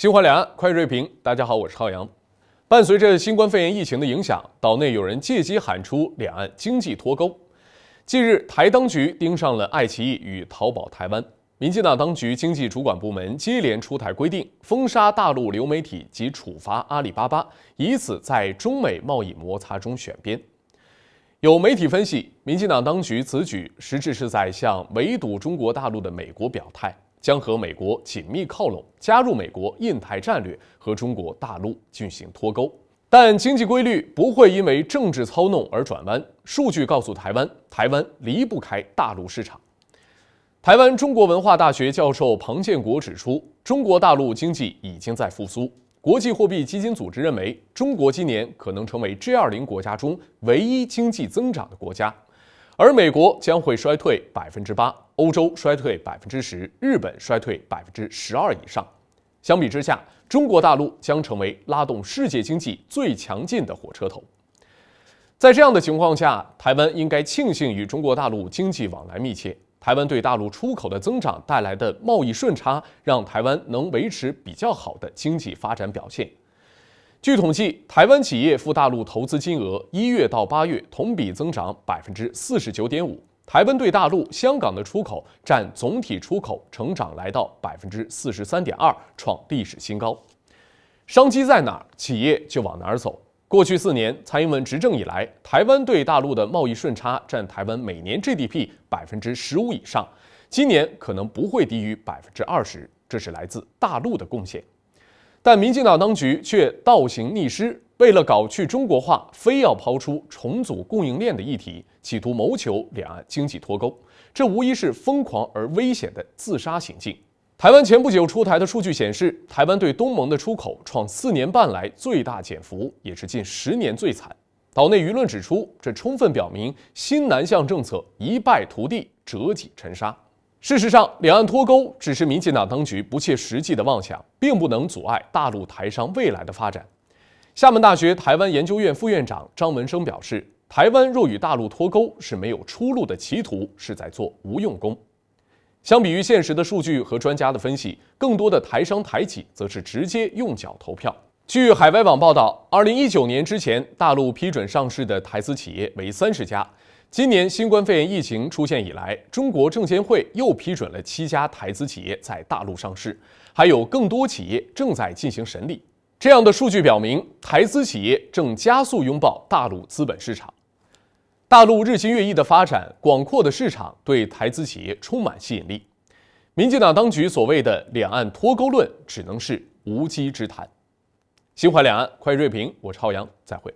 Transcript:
新华两岸快锐评，大家好，我是浩洋。伴随着新冠肺炎疫情的影响，岛内有人借机喊出两岸经济脱钩。近日，台当局盯上了爱奇艺与淘宝台湾，民进党当局经济主管部门接连出台规定，封杀大陆流媒体及处罚阿里巴巴，以此在中美贸易摩擦中选边。有媒体分析，民进党当局此举实质是在向围堵中国大陆的美国表态。将和美国紧密靠拢，加入美国印太战略，和中国大陆进行脱钩。但经济规律不会因为政治操弄而转弯。数据告诉台湾，台湾离不开大陆市场。台湾中国文化大学教授庞建国指出，中国大陆经济已经在复苏。国际货币基金组织认为，中国今年可能成为 G20 国家中唯一经济增长的国家。而美国将会衰退百分之八，欧洲衰退百分之十，日本衰退百分之十二以上。相比之下，中国大陆将成为拉动世界经济最强劲的火车头。在这样的情况下，台湾应该庆幸与中国大陆经济往来密切。台湾对大陆出口的增长带来的贸易顺差，让台湾能维持比较好的经济发展表现。据统计，台湾企业赴大陆投资金额一月到八月同比增长百分之四十九点五。台湾对大陆、香港的出口占总体出口成长来到百分之四十三点二，创历史新高。商机在哪儿，企业就往哪儿走。过去四年，蔡英文执政以来，台湾对大陆的贸易顺差占台湾每年 GDP 百分之十五以上，今年可能不会低于百分之二十，这是来自大陆的贡献。但民进党当局却倒行逆施，为了搞去中国化，非要抛出重组供应链的议题，企图谋求两岸经济脱钩。这无疑是疯狂而危险的自杀行径。台湾前不久出台的数据显示，台湾对东盟的出口创四年半来最大减幅，也是近十年最惨。岛内舆论指出，这充分表明新南向政策一败涂地，折戟沉沙。事实上，两岸脱钩只是民进党当局不切实际的妄想，并不能阻碍大陆台商未来的发展。厦门大学台湾研究院副院长张文生表示：“台湾若与大陆脱钩，是没有出路的企图，是在做无用功。”相比于现实的数据和专家的分析，更多的台商台企则是直接用脚投票。据海外网报道，二零一九年之前，大陆批准上市的台资企业为三十家。今年新冠肺炎疫情出现以来，中国证监会又批准了七家台资企业在大陆上市，还有更多企业正在进行审理。这样的数据表明，台资企业正加速拥抱大陆资本市场。大陆日新月异的发展，广阔的市场对台资企业充满吸引力。民进党当局所谓的两岸脱钩论，只能是无稽之谈。心怀两岸，快锐评，我是浩洋，再会。